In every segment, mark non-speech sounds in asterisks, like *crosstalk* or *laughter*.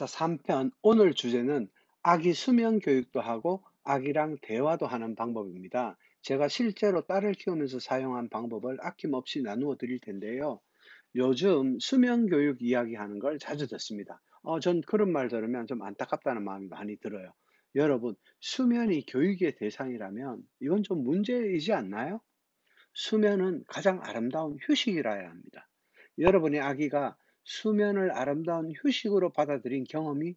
자, 3편 오늘 주제는 아기 수면 교육도 하고 아기랑 대화도 하는 방법입니다. 제가 실제로 딸을 키우면서 사용한 방법을 아낌없이 나누어 드릴 텐데요. 요즘 수면 교육 이야기하는 걸 자주 듣습니다. 어, 전 그런 말 들으면 좀 안타깝다는 마음이 많이 들어요. 여러분, 수면이 교육의 대상이라면 이건 좀 문제이지 않나요? 수면은 가장 아름다운 휴식이라야 합니다. 여러분의 아기가 수면을 아름다운 휴식으로 받아들인 경험이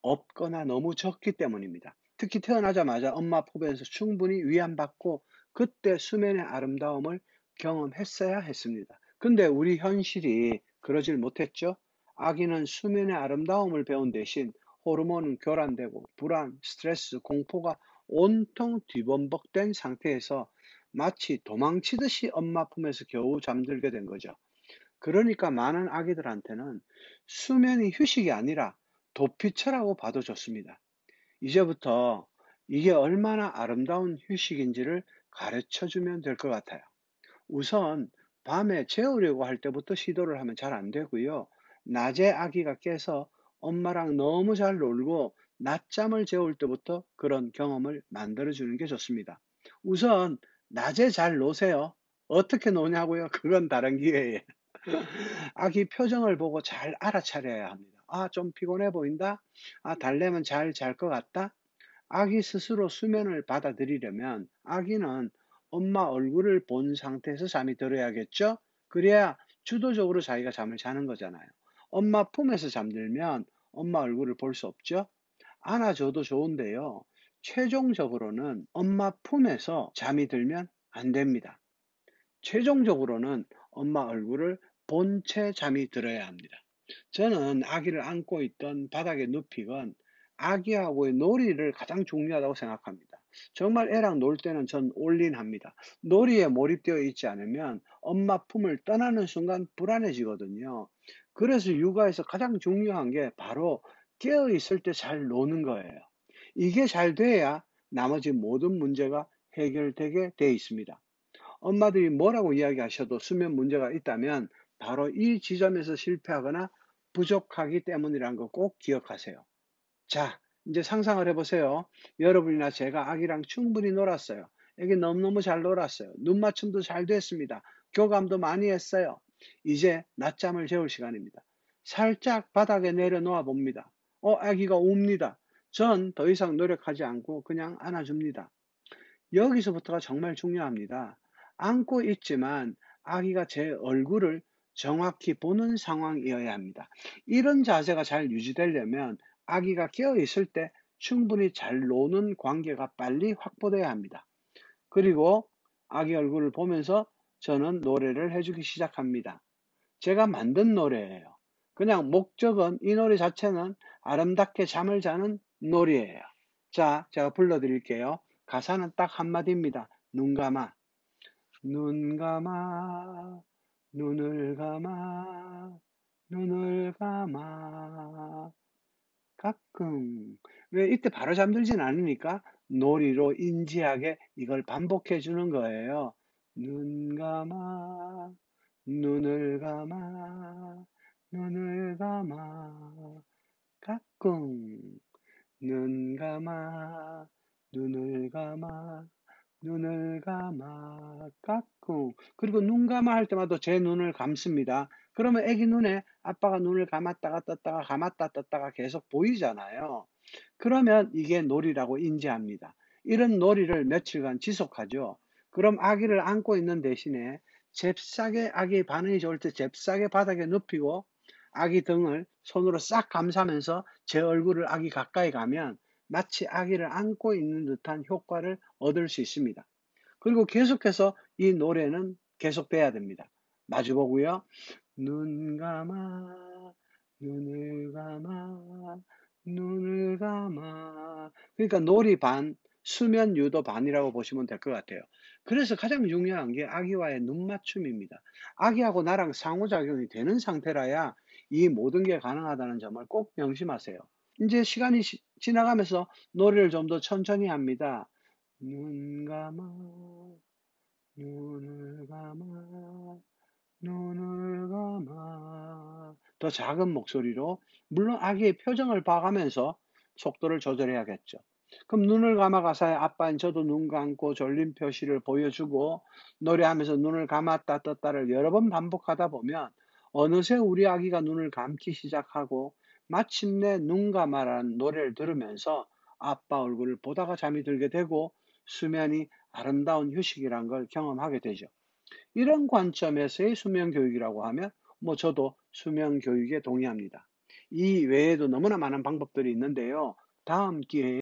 없거나 너무 적기 때문입니다. 특히 태어나자마자 엄마 품에서 충분히 위안받고 그때 수면의 아름다움을 경험했어야 했습니다. 근데 우리 현실이 그러질 못했죠. 아기는 수면의 아름다움을 배운 대신 호르몬은 교란되고 불안, 스트레스, 공포가 온통 뒤범벅된 상태에서 마치 도망치듯이 엄마 품에서 겨우 잠들게 된 거죠. 그러니까 많은 아기들한테는 수면이 휴식이 아니라 도피처라고 봐도 좋습니다. 이제부터 이게 얼마나 아름다운 휴식인지를 가르쳐 주면 될 것 같아요. 우선 밤에 재우려고 할 때부터 시도를 하면 잘 안 되고요. 낮에 아기가 깨서 엄마랑 너무 잘 놀고 낮잠을 재울 때부터 그런 경험을 만들어 주는 게 좋습니다. 우선 낮에 잘 노세요. 어떻게 노냐고요? 그건 다른 기회에. *laughs* 아기 표정을 보고 잘 알아차려야 합니다. 아, 좀 피곤해 보인다? 아, 달래면 잘 잘 것 같다? 아기 스스로 수면을 받아들이려면 아기는 엄마 얼굴을 본 상태에서 잠이 들어야겠죠? 그래야 주도적으로 자기가 잠을 자는 거잖아요. 엄마 품에서 잠들면 엄마 얼굴을 볼 수 없죠? 안아줘도 좋은데요. 최종적으로는 엄마 품에서 잠이 들면 안 됩니다. 최종적으로는 엄마 얼굴을 본체 잠이 들어야 합니다. 저는 아기를 안고 있던 바닥에 눕히건 아기하고의 놀이를 가장 중요하다고 생각합니다. 정말 애랑 놀 때는 전 올린합니다. 놀이에 몰입되어 있지 않으면 엄마 품을 떠나는 순간 불안해지거든요. 그래서 육아에서 가장 중요한 게 바로 깨어 있을 때 잘 노는 거예요. 이게 잘 돼야 나머지 모든 문제가 해결되게 돼 있습니다. 엄마들이 뭐라고 이야기하셔도 수면 문제가 있다면 바로 이 지점에서 실패하거나 부족하기 때문이라는 거 꼭 기억하세요. 자, 이제 상상을 해보세요. 여러분이나 제가 아기랑 충분히 놀았어요. 애기 너무너무 잘 놀았어요. 눈 맞춤도 잘 됐습니다. 교감도 많이 했어요. 이제 낮잠을 재울 시간입니다. 살짝 바닥에 내려놓아 봅니다. 어, 아기가 웁니다. 전 더 이상 노력하지 않고 그냥 안아줍니다. 여기서부터가 정말 중요합니다. 안고 있지만 아기가 제 얼굴을 정확히 보는 상황이어야 합니다. 이런 자세가 잘 유지되려면 아기가 깨어 있을 때 충분히 잘 노는 관계가 빨리 확보돼야 합니다. 그리고 아기 얼굴을 보면서 저는 노래를 해주기 시작합니다. 제가 만든 노래예요. 그냥 목적은 이 노래 자체는 아름답게 잠을 자는 노래예요. 자, 제가 불러드릴게요. 가사는 딱 한마디입니다. 눈 감아. 눈 감아. 눈을 감아, 눈을 감아. 가끔. 왜 이때 바로 잠들진 않으니까 놀이로 인지하게 이걸 반복해 주는 거예요. 눈 감아, 눈을 감아, 눈을 감아. 가끔. 눈 감아, 눈을 감아, 눈을 감아 깎고 그리고 눈 감아 할 때마다 제 눈을 감습니다. 그러면 애기 눈에 아빠가 눈을 감았다가 떴다가 감았다 떴다가 계속 보이잖아요. 그러면 이게 놀이라고 인지합니다. 이런 놀이를 며칠간 지속하죠. 그럼 아기를 안고 있는 대신에 잽싸게 아기 반응이 좋을 때 잽싸게 바닥에 눕히고 아기 등을 손으로 싹 감싸면서 제 얼굴을 아기 가까이 가면 마치 아기를 안고 있는 듯한 효과를 얻을 수 있습니다. 그리고 계속해서 이 노래는 계속돼야 됩니다. 마주보고요. 눈 감아, 눈을 감아, 눈을 감아. 그러니까 놀이 반, 수면 유도 반이라고 보시면 될 것 같아요. 그래서 가장 중요한 게 아기와의 눈 맞춤입니다. 아기하고 나랑 상호작용이 되는 상태라야 이 모든 게 가능하다는 점을 꼭 명심하세요. 이제 시간이 시, 지나가면서 노래를 좀 더 천천히 합니다. 눈 감아, 눈을 감아, 눈을 감아. 더 작은 목소리로 물론 아기의 표정을 봐가면서 속도를 조절해야겠죠. 그럼 눈을 감아 가사에 아빠인 저도 눈 감고 졸린 표시를 보여주고 노래하면서 눈을 감았다 떴다를 여러 번 반복하다 보면 어느새 우리 아기가 눈을 감기 시작하고 마침내 눈 감아라는 노래를 들으면서 아빠 얼굴을 보다가 잠이 들게 되고 수면이 아름다운 휴식이란 걸 경험하게 되죠. 이런 관점에서의 수면 교육이라고 하면 뭐 저도 수면 교육에 동의합니다. 이 외에도 너무나 많은 방법들이 있는데요. 다음 기회에